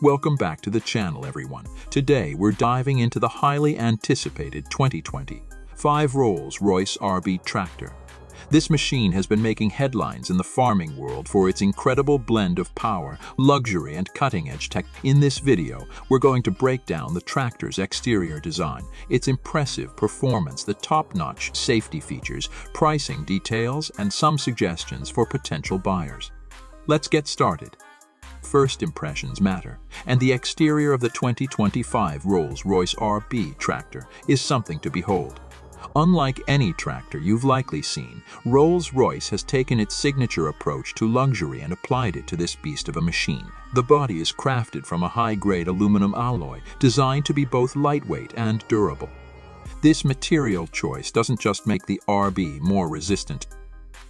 Welcome back to the channel, everyone. Today, we're diving into the highly anticipated 2020 5 Rolls-Royce RB tractor. This machine has been making headlines in the farming world for its incredible blend of power, luxury, and cutting-edge tech. In this video, we're going to break down the tractor's exterior design, its impressive performance, the top-notch safety features, pricing details, and some suggestions for potential buyers. Let's get started. First impressions matter, and the exterior of the 2025 Rolls-Royce RB tractor is something to behold. Unlike any tractor you've likely seen, Rolls-Royce has taken its signature approach to luxury and applied it to this beast of a machine. The body is crafted from a high-grade aluminum alloy designed to be both lightweight and durable. This material choice doesn't just make the RB more resistant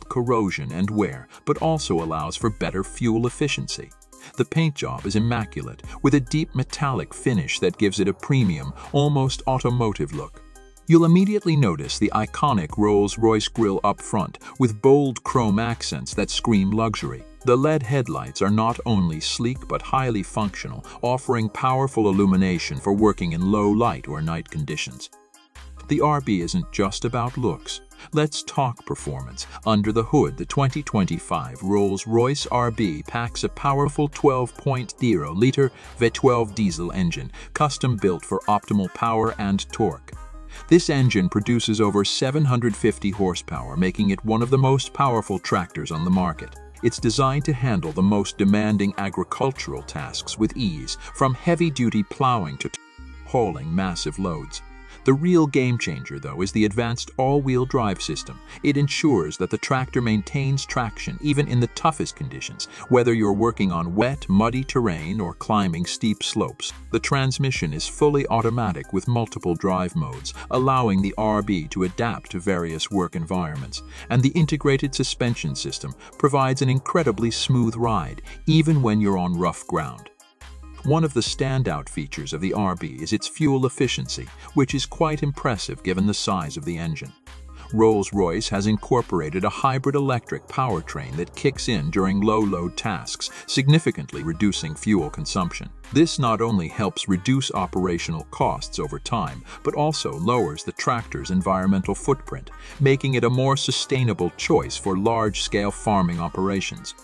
corrosion and wear, but also allows for better fuel efficiency. The paint job is immaculate, with a deep metallic finish that gives it a premium, almost automotive look. You'll immediately notice the iconic Rolls-Royce grille up front, with bold chrome accents that scream luxury. The LED headlights are not only sleek but highly functional, offering powerful illumination for working in low light or night conditions. The RB isn't just about looks. Let's talk performance. Under the hood, the 2025 Rolls-Royce RB packs a powerful 12.0-liter V12 diesel engine, custom-built for optimal power and torque. This engine produces over 750 horsepower, making it one of the most powerful tractors on the market. It's designed to handle the most demanding agricultural tasks with ease, from heavy-duty plowing to hauling massive loads. The real game changer, though, is the advanced all-wheel drive system. It ensures that the tractor maintains traction even in the toughest conditions, whether you're working on wet, muddy terrain or climbing steep slopes. The transmission is fully automatic with multiple drive modes, allowing the RB to adapt to various work environments. And the integrated suspension system provides an incredibly smooth ride, even when you're on rough ground. One of the standout features of the RB is its fuel efficiency, which is quite impressive given the size of the engine. Rolls-Royce has incorporated a hybrid electric powertrain that kicks in during low-load tasks, significantly reducing fuel consumption. This not only helps reduce operational costs over time, but also lowers the tractor's environmental footprint, making it a more sustainable choice for large-scale farming operations.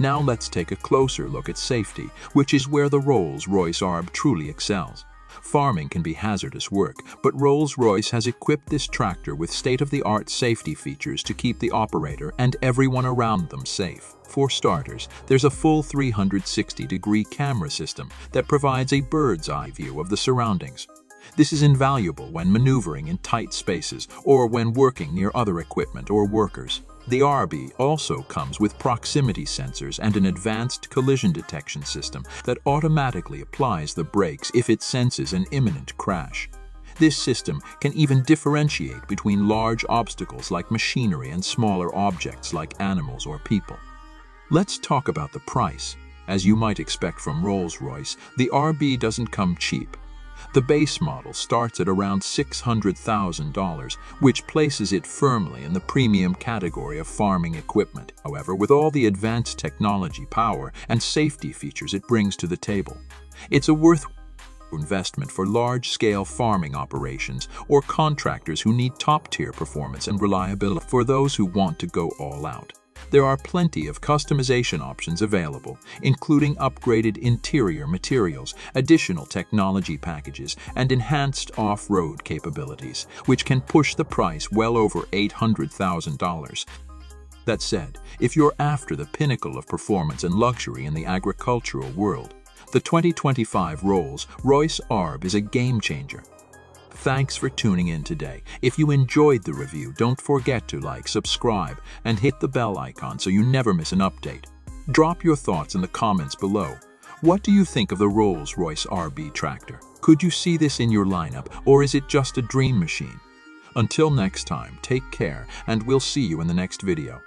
Now let's take a closer look at safety, which is where the Rolls-Royce ARB truly excels. Farming can be hazardous work, but Rolls-Royce has equipped this tractor with state-of-the-art safety features to keep the operator and everyone around them safe. For starters, there's a full 360-degree camera system that provides a bird's-eye view of the surroundings. This is invaluable when maneuvering in tight spaces or when working near other equipment or workers. The RB also comes with proximity sensors and an advanced collision detection system that automatically applies the brakes if it senses an imminent crash. This system can even differentiate between large obstacles like machinery and smaller objects like animals or people. Let's talk about the price. As you might expect from Rolls-Royce, the RB doesn't come cheap. The base model starts at around $600,000, which places it firmly in the premium category of farming equipment, however, with all the advanced technology, power, and safety features it brings to the table. It's a worthwhile investment for large-scale farming operations or contractors who need top-tier performance and reliability for those who want to go all out. There are plenty of customization options available, including upgraded interior materials, additional technology packages, and enhanced off-road capabilities, which can push the price well over $800,000. That said, if you're after the pinnacle of performance and luxury in the agricultural world, the 2025 Rolls-Royce ARB is a game changer. Thanks for tuning in today. If you enjoyed the review, don't forget to like, subscribe, and hit the bell icon so you never miss an update. Drop your thoughts in the comments below. What do you think of the Rolls-Royce RB tractor? Could you see this in your lineup, or is it just a dream machine? Until next time, take care, and we'll see you in the next video.